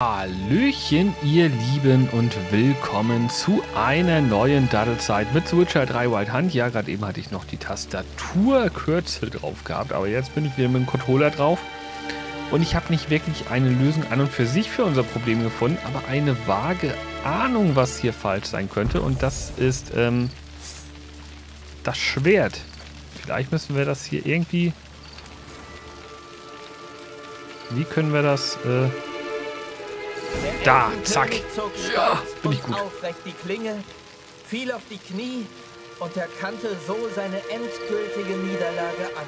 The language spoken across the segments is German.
Hallöchen, ihr Lieben und willkommen zu einer neuen Daddlezeit mit Switcher 3 Wild Hunt. Ja, gerade eben hatte ich noch die Tastaturkürzel drauf gehabt, aber jetzt bin ich wieder mit dem Controller drauf. Und ich habe nicht wirklich eine Lösung an und für sich für unser Problem gefunden, aber eine vage Ahnung, was hier falsch sein könnte. Und das ist ähm, das Schwert. Vielleicht müssen wir das hier irgendwie... Wie können wir das... Äh da, zack. Ja, bin ich gut. Aufrecht die Klinge, fiel auf die Knie und erkannte so seine endgültige Niederlage an.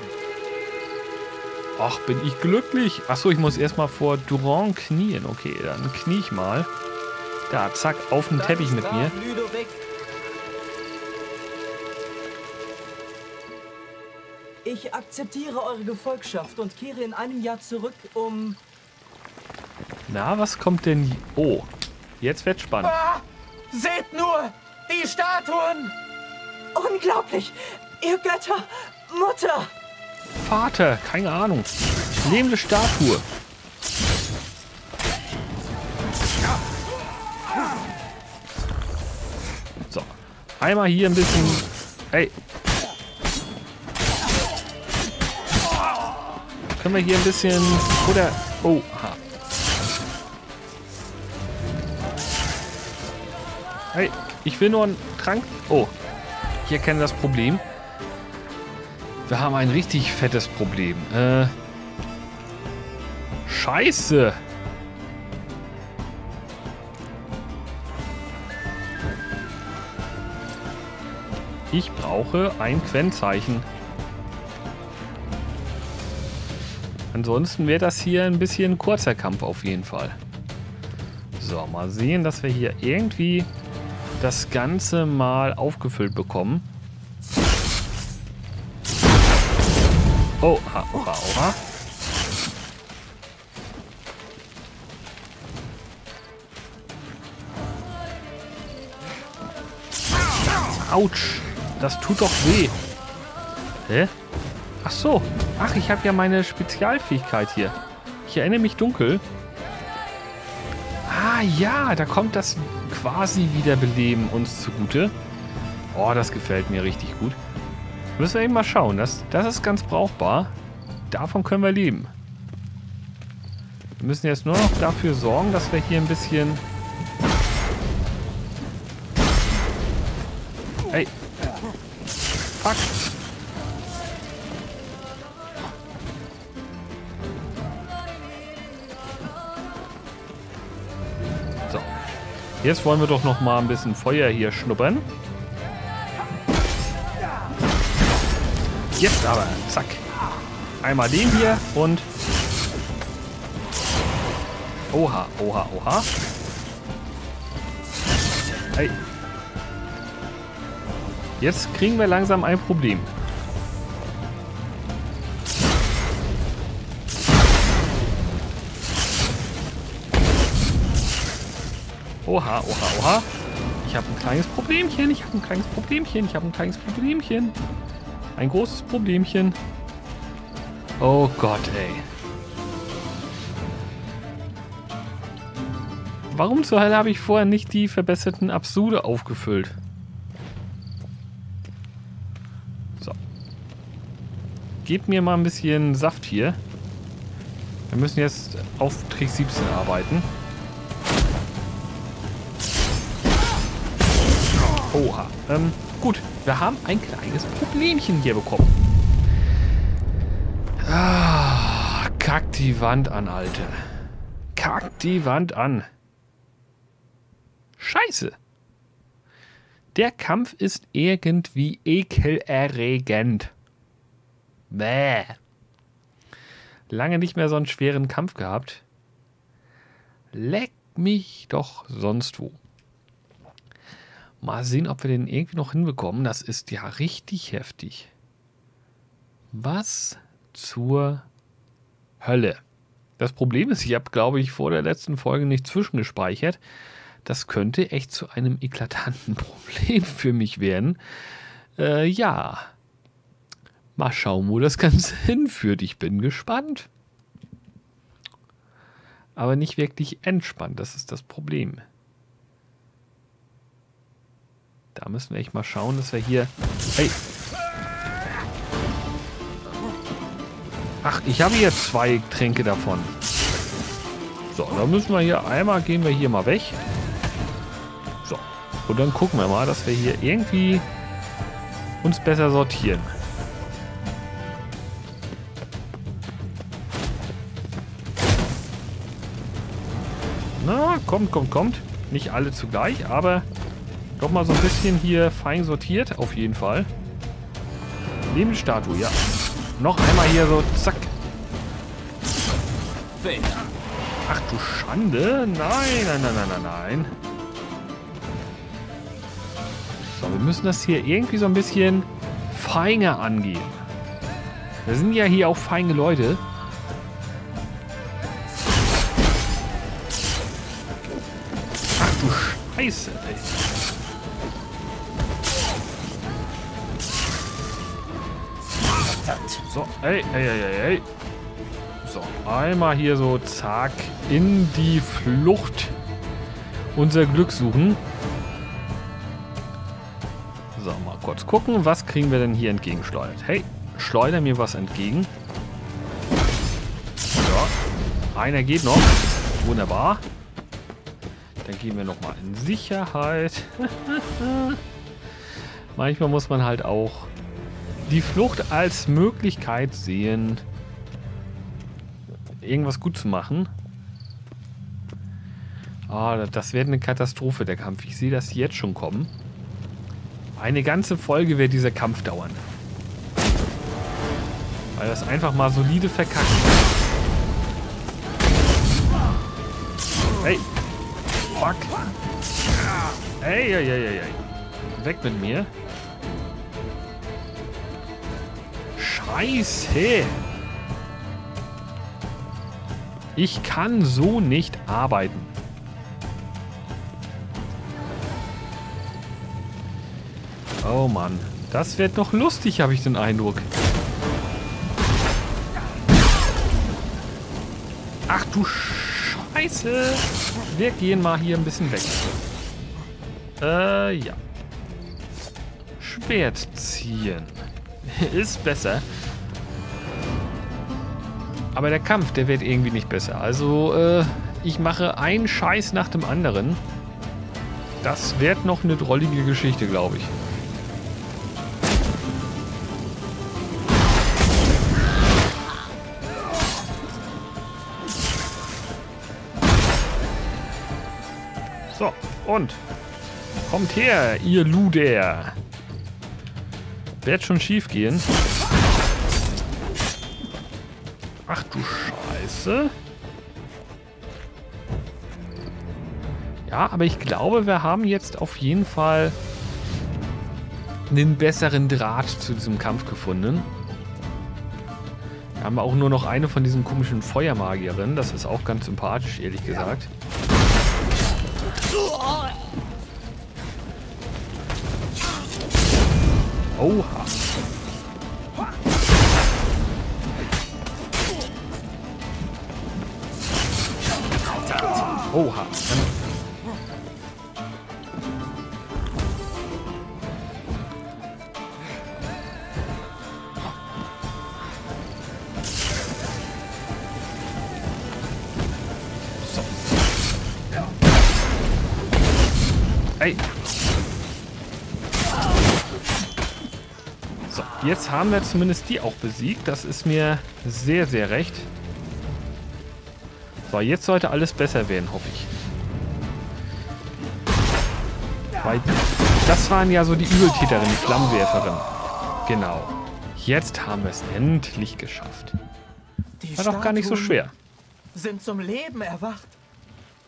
Ach, bin ich glücklich. Achso, ich muss erstmal vor Durand knien. Okay, dann knie ich mal. Da, zack, auf den Teppich mit mir. Ludovic, ich akzeptiere eure Gefolgschaft und kehre in einem Jahr zurück, um... Na, was kommt denn... hier? Oh, jetzt wird's spannend. Ah, seht nur! Die Statuen! Unglaublich! Ihr Götter! Mutter! Vater, keine Ahnung. Lebende Statue. So. Einmal hier ein bisschen... Ey. Können wir hier ein bisschen... Oder... Oh, Hey, ich will nur einen Trank... Oh. Ich erkenne das Problem. Wir haben ein richtig fettes Problem. Äh. Scheiße. Ich brauche ein Quennzeichen. Ansonsten wäre das hier ein bisschen kurzer Kampf auf jeden Fall. So, mal sehen, dass wir hier irgendwie das Ganze mal aufgefüllt bekommen. Oha, oha, oha. Autsch. Das tut doch weh. Hä? Ach so. Ach, ich habe ja meine Spezialfähigkeit hier. Ich erinnere mich dunkel. Ah ja, da kommt das quasi Wiederbeleben uns zugute. Oh, das gefällt mir richtig gut. Müssen wir eben mal schauen. Das, das ist ganz brauchbar. Davon können wir leben. Wir müssen jetzt nur noch dafür sorgen, dass wir hier ein bisschen... Hey. Fuck. Jetzt wollen wir doch noch mal ein bisschen Feuer hier schnuppern. Jetzt aber. Zack. Einmal den hier und... Oha, oha, oha. Hey. Jetzt kriegen wir langsam ein Problem. Oha, oha, oha. Ich habe ein kleines Problemchen, ich habe ein kleines Problemchen, ich habe ein kleines Problemchen. Ein großes Problemchen. Oh Gott, ey. Warum zur Hölle habe ich vorher nicht die verbesserten Absurde aufgefüllt? So. Gebt mir mal ein bisschen Saft hier. Wir müssen jetzt auf Trick 17 arbeiten. Oha. Ähm, gut. Wir haben ein kleines Problemchen hier bekommen. Ah, kack die Wand an, Alter. Kack die Wand an. Scheiße. Der Kampf ist irgendwie ekelerregend. Bäh. Lange nicht mehr so einen schweren Kampf gehabt. Leck mich doch sonst wo. Mal sehen, ob wir den irgendwie noch hinbekommen. Das ist ja richtig heftig. Was zur Hölle? Das Problem ist, ich habe, glaube ich, vor der letzten Folge nicht zwischengespeichert. Das könnte echt zu einem eklatanten Problem für mich werden. Äh, ja. Mal schauen, wo das Ganze hinführt. Ich bin gespannt. aber nicht wirklich entspannt. Das ist das Problem. Da müssen wir echt mal schauen, dass wir hier... Hey! Ach, ich habe hier zwei Tränke davon. So, dann müssen wir hier einmal, gehen wir hier mal weg. So, und dann gucken wir mal, dass wir hier irgendwie uns besser sortieren. Na, kommt, kommt, kommt. Nicht alle zugleich, aber doch mal so ein bisschen hier fein sortiert, auf jeden Fall. Lebensstatue, ja. Noch einmal hier so, zack. Ach du Schande. Nein, nein, nein, nein, nein, nein. So, wir müssen das hier irgendwie so ein bisschen feiner angehen. Wir sind ja hier auch feine Leute. Ach du Scheiße, ey. So, ey, ey, ey, ey. So, einmal hier so, zack, in die Flucht unser Glück suchen. So, mal kurz gucken, was kriegen wir denn hier entgegenschleudert. Hey, schleuder mir was entgegen. So, einer geht noch. Wunderbar. Dann gehen wir nochmal in Sicherheit. Manchmal muss man halt auch die Flucht als Möglichkeit sehen, irgendwas gut zu machen. Oh, das wäre eine Katastrophe, der Kampf. Ich sehe das jetzt schon kommen. Eine ganze Folge wird dieser Kampf dauern. Weil das einfach mal solide verkackt. Hey. Fuck. Ey, ey, ey, ey. Weg mit mir. Scheiße. Ich kann so nicht arbeiten. Oh Mann. Das wird noch lustig, habe ich den Eindruck. Ach du Scheiße. Wir gehen mal hier ein bisschen weg. Äh, ja. Schwert ziehen. Ist besser. Aber der Kampf, der wird irgendwie nicht besser. Also, äh, ich mache einen Scheiß nach dem anderen. Das wird noch eine drollige Geschichte, glaube ich. So, und? Kommt her, ihr Luder. Wird schon schief gehen. Ach du Scheiße. Ja, aber ich glaube, wir haben jetzt auf jeden Fall einen besseren Draht zu diesem Kampf gefunden. Wir haben auch nur noch eine von diesen komischen Feuermagierinnen. Das ist auch ganz sympathisch, ehrlich gesagt. Oha. Oha. So. Jetzt haben wir zumindest die auch besiegt. Das ist mir sehr, sehr recht. So, jetzt sollte alles besser werden, hoffe ich. Weil das waren ja so die Übeltäterin, die Flammenwerferin. Genau. Jetzt haben wir es endlich geschafft. Die War doch gar nicht so schwer. Sind zum Leben erwacht.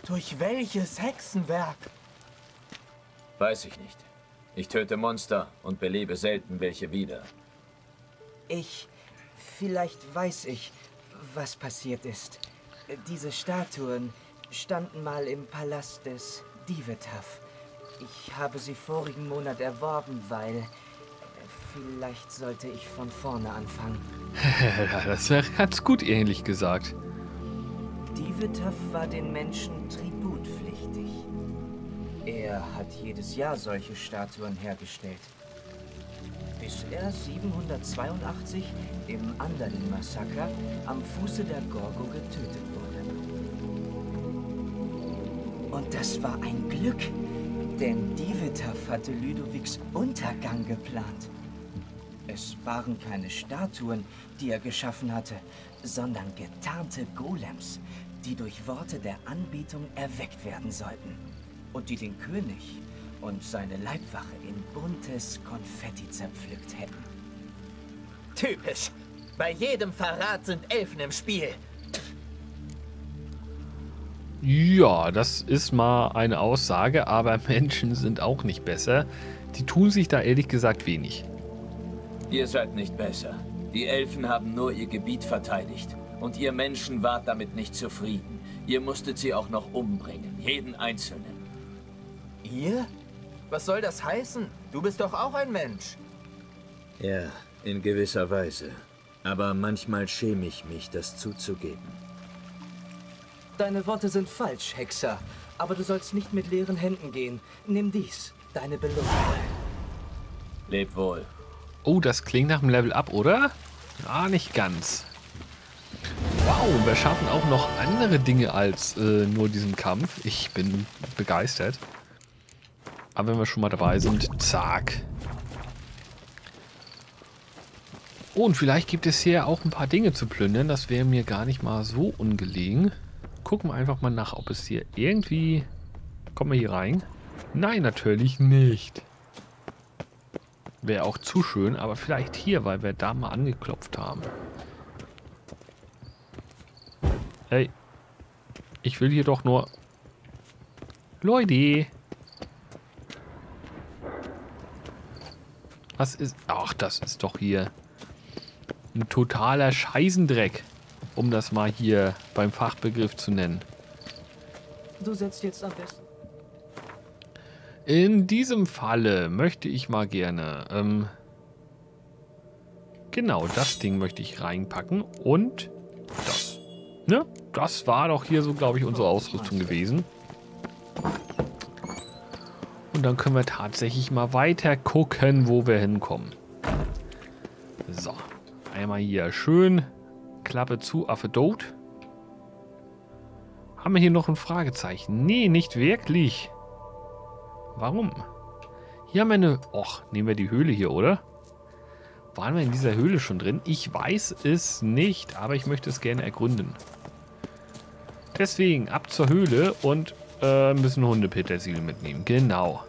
Durch welches Hexenwerk? Weiß ich nicht. Ich töte Monster und belebe selten welche wieder. Ich... Vielleicht weiß ich, was passiert ist. Diese Statuen standen mal im Palast des Divetaf. Ich habe sie vorigen Monat erworben, weil... Vielleicht sollte ich von vorne anfangen. das ganz gut, ähnlich gesagt. Divetav war den Menschen tributpflichtig. Er hat jedes Jahr solche Statuen hergestellt. Bis er 782 im Andalin-Massaker am Fuße der Gorgo getötet wurde. Und das war ein Glück, denn Divetav hatte Ludovics Untergang geplant. Es waren keine Statuen, die er geschaffen hatte, sondern getarnte Golems, die durch Worte der Anbetung erweckt werden sollten und die den König und seine Leibwache in buntes Konfetti zerpflückt hätten. Typisch. Bei jedem Verrat sind Elfen im Spiel. Ja, das ist mal eine Aussage, aber Menschen sind auch nicht besser. Die tun sich da ehrlich gesagt wenig. Ihr seid nicht besser. Die Elfen haben nur ihr Gebiet verteidigt. Und ihr Menschen wart damit nicht zufrieden. Ihr musstet sie auch noch umbringen. Jeden Einzelnen. Ihr? Was soll das heißen? Du bist doch auch ein Mensch. Ja, in gewisser Weise. Aber manchmal schäme ich mich, das zuzugeben. Deine Worte sind falsch, Hexer. Aber du sollst nicht mit leeren Händen gehen. Nimm dies, deine Belohnung. Leb wohl. Oh, das klingt nach einem Level Up, oder? Ah, nicht ganz. Wow, wir schaffen auch noch andere Dinge als äh, nur diesen Kampf. Ich bin begeistert. Aber wenn wir schon mal dabei sind, zack. Oh, und vielleicht gibt es hier auch ein paar Dinge zu plündern. Das wäre mir gar nicht mal so ungelegen. Gucken wir einfach mal nach, ob es hier irgendwie... Kommen wir hier rein? Nein, natürlich nicht. Wäre auch zu schön, aber vielleicht hier, weil wir da mal angeklopft haben. Hey. Ich will hier doch nur... Leute. Was ist... Ach, das ist doch hier... Ein totaler Scheißendreck. Um das mal hier beim Fachbegriff zu nennen. Du setzt jetzt am besten. In diesem Falle möchte ich mal gerne, ähm, genau, das Ding möchte ich reinpacken und das. Ne? Das war doch hier so, glaube ich, unsere Ausrüstung gewesen. Und dann können wir tatsächlich mal weiter gucken, wo wir hinkommen. So, einmal hier schön, Klappe zu, Affe tot. Haben wir hier noch ein Fragezeichen? Nee, nicht wirklich. Warum? Hier haben wir eine... Och, nehmen wir die Höhle hier, oder? Waren wir in dieser Höhle schon drin? Ich weiß es nicht, aber ich möchte es gerne ergründen. Deswegen ab zur Höhle und äh, müssen Hundepetersilie mitnehmen. Genau.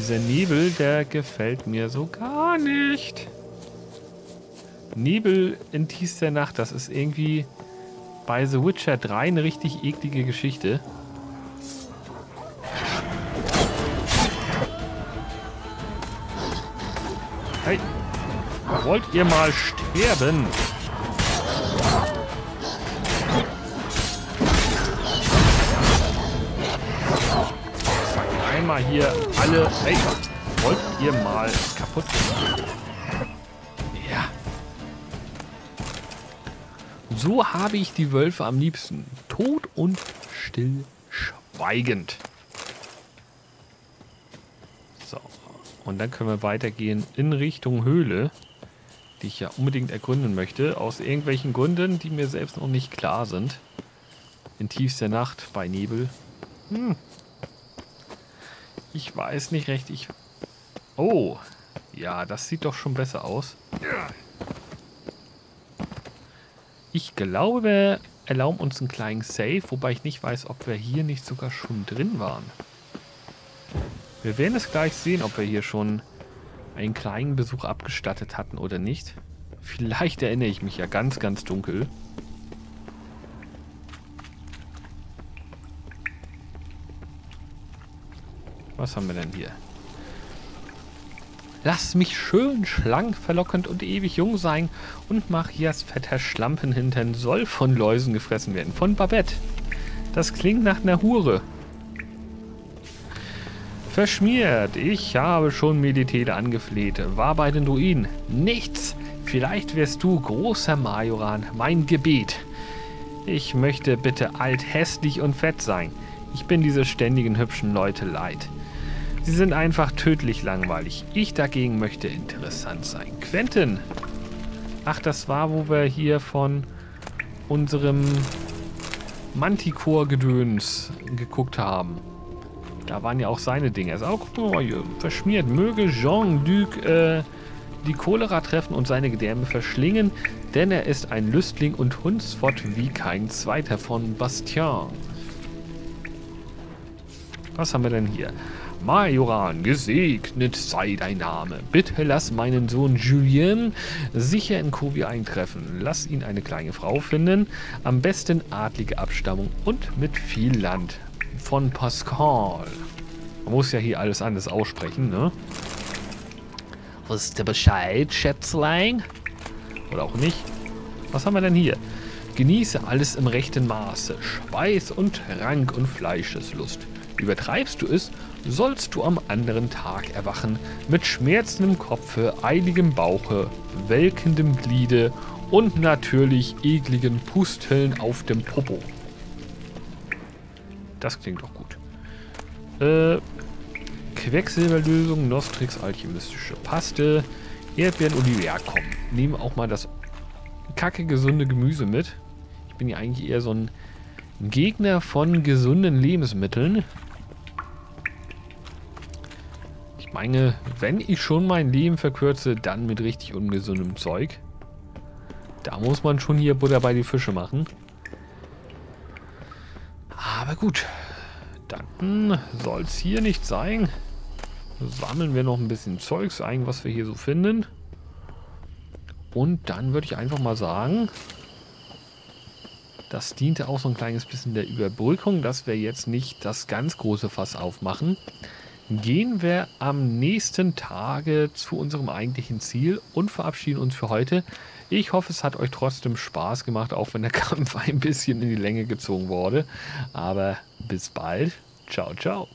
Dieser Nebel, der gefällt mir so gar nicht. Nebel in tiefster Nacht, das ist irgendwie bei The Witcher 3 eine richtig eklige Geschichte. Hey, wollt ihr mal sterben? Einmal hier alle... Hey, wollt ihr mal kaputt Ja. So habe ich die Wölfe am liebsten. Tot und stillschweigend. So. Und dann können wir weitergehen in Richtung Höhle, die ich ja unbedingt ergründen möchte. Aus irgendwelchen Gründen, die mir selbst noch nicht klar sind. In tiefster Nacht bei Nebel. Hm. Ich weiß nicht recht. Ich. Oh. Ja, das sieht doch schon besser aus. Ich glaube, wir erlauben uns einen kleinen Save, wobei ich nicht weiß, ob wir hier nicht sogar schon drin waren. Wir werden es gleich sehen, ob wir hier schon einen kleinen Besuch abgestattet hatten oder nicht. Vielleicht erinnere ich mich ja ganz, ganz dunkel. Was haben wir denn hier? Lass mich schön, schlank, verlockend und ewig jung sein und Marias fetter Schlampenhintern soll von Läusen gefressen werden. Von Babette. Das klingt nach einer Hure. Verschmiert. Ich habe schon Meditele angefleht. War bei den Druiden. Nichts. Vielleicht wärst du, großer Majoran, mein Gebet. Ich möchte bitte alt, hässlich und fett sein. Ich bin diese ständigen hübschen Leute leid. Sie sind einfach tödlich langweilig. Ich dagegen möchte interessant sein. Quentin! Ach, das war, wo wir hier von unserem Manticore-Gedöns geguckt haben. Da waren ja auch seine Dinge. Also, mal, hier, verschmiert. Möge Jean-Duc äh, die Cholera treffen und seine Gedärme verschlingen, denn er ist ein Lüstling und Hundsfott wie kein zweiter von Bastien. Was haben wir denn hier? Majoran, gesegnet sei dein Name. Bitte lass meinen Sohn Julien sicher in Kovi eintreffen. Lass ihn eine kleine Frau finden, am besten adlige Abstammung und mit viel Land. Von Pascal. Man muss ja hier alles anders aussprechen, ne? Wisst ihr Bescheid, Schätzlein? Oder auch nicht? Was haben wir denn hier? Genieße alles im rechten Maße. Speis und Rank und Fleischeslust. Übertreibst du es, sollst du am anderen Tag erwachen mit schmerzendem Kopfe, eiligem Bauche, welkendem Gliede und natürlich ekligen Pusteln auf dem Popo. Das klingt doch gut. Äh, Quecksilberlösung, Nostrix alchemistische Paste, Erdbeeren, Olivia. Komm, nehmen auch mal das kacke gesunde Gemüse mit. Ich bin ja eigentlich eher so ein Gegner von gesunden Lebensmitteln. Meine, wenn ich schon mein Leben verkürze, dann mit richtig ungesundem Zeug. Da muss man schon hier Butter bei die Fische machen. Aber gut, dann soll es hier nicht sein. Sammeln wir noch ein bisschen Zeugs ein, was wir hier so finden. Und dann würde ich einfach mal sagen, das diente auch so ein kleines bisschen der Überbrückung, dass wir jetzt nicht das ganz große Fass aufmachen gehen wir am nächsten Tage zu unserem eigentlichen Ziel und verabschieden uns für heute. Ich hoffe, es hat euch trotzdem Spaß gemacht, auch wenn der Kampf ein bisschen in die Länge gezogen wurde. Aber bis bald. Ciao, ciao.